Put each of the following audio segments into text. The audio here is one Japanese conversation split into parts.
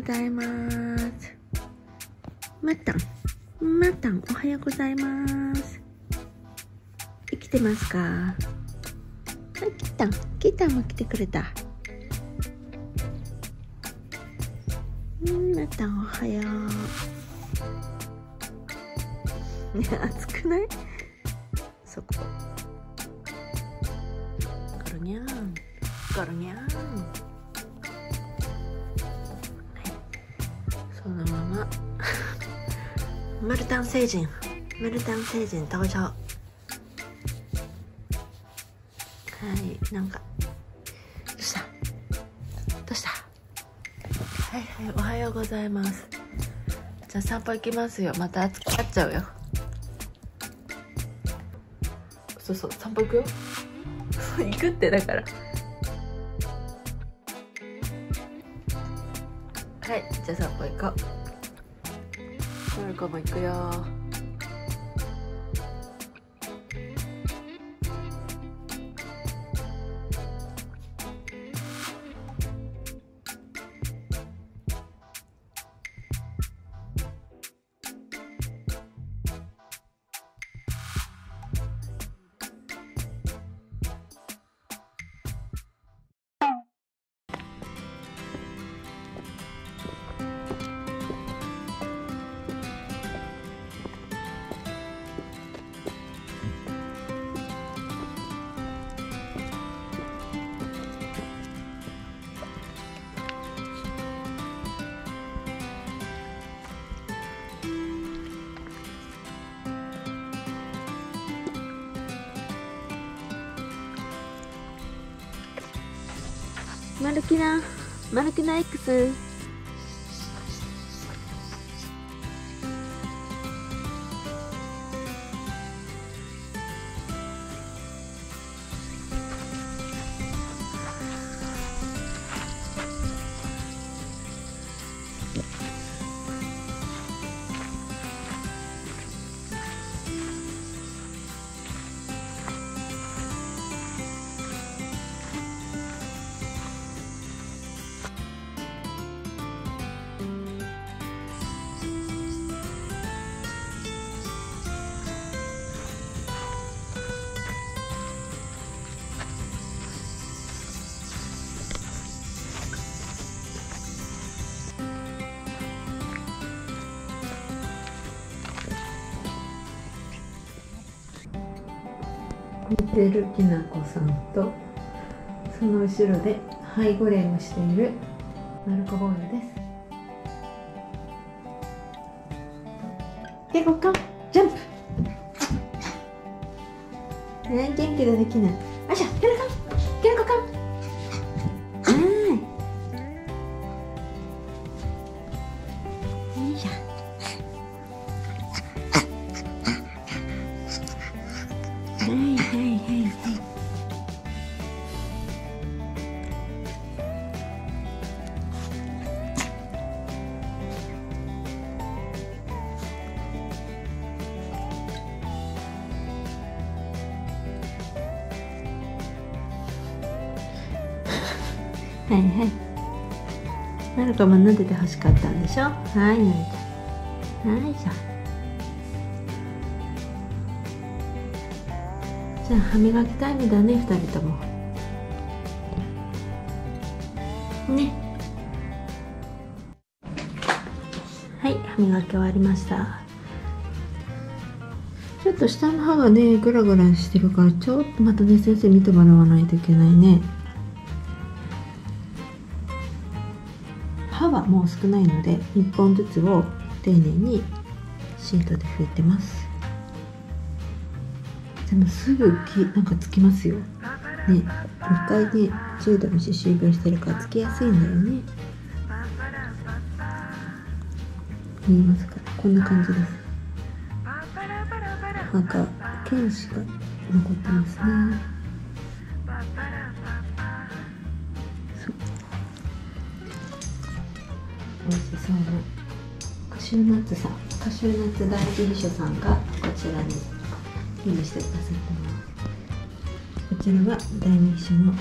ございます。まったん。まったん。おはようございます。生きてますか？あキタンキタンも来てくれた。うんまったんおはよう。ね 暑くない？そこ。ゴロニャン。ゴロニャン。はいそのまま。マルタン星人。マルタン星人登場。はいなんか。どうした？どうした？はいはいおはようございます。じゃあ散歩行きますよ。また暑くなっちゃうよ。そうそう散歩行くよ？行くってだから。はいじゃあ散歩行こう。マルコも行くよマルキナマルキナ X 似てるきなこさんとその後ろでハイゴレムしているマルコボーヤです。ケコカンジャンプ。ね元気だねきなあしゃはいはい。まるかも撫でてほしかったんでしょ？はいなるちゃ。んはいしょじゃあ歯磨きタイムだね二人とも。ね。はい歯磨き終わりました。ちょっと下の歯がねグラグラしてるからちょっとまたね先生見てもらわないといけないね。歯はもう少ないので1本ずつを丁寧にシートで拭いてます。でもすぐきなんかつきますよ。ね。2回ね重度の歯周病してるからつきやすいんだよね。見えますか。こんな感じです。歯が剣歯が残ってますね。美味しそうなカシューナッツさんカシューナッツ大事秘書さんがこちらに用意してくださってますこちらが第二秘書の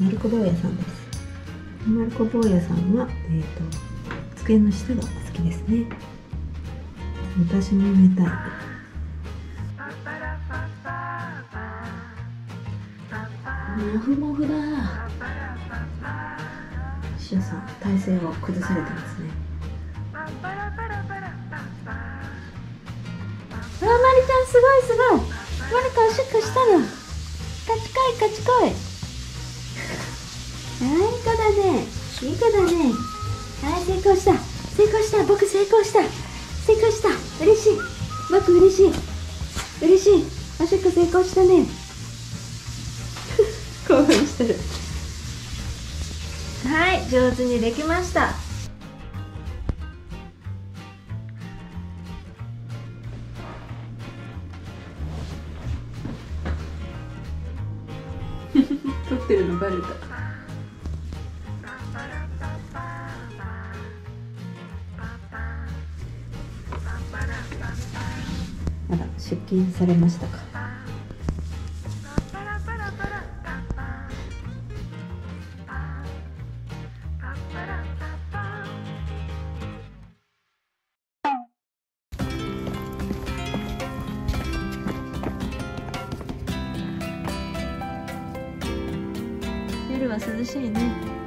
マルコ坊やさんですマルコ坊やさんは、えー、と机の下が好きですね私も埋めたいモフモフだシアさん体勢を崩されてますねあマリちゃんすごいすごい。マリカおしっこしたの。勝ちこい勝ちこい。はいい子だね。いい子だね。はい成功した。成功した。僕成功した。成功した。嬉しい。僕嬉しい。嬉しい。おしっこ成功したね。興奮してる。はい上手にできました。あら出勤されましたか？夜は涼しいね。